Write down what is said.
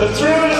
The truth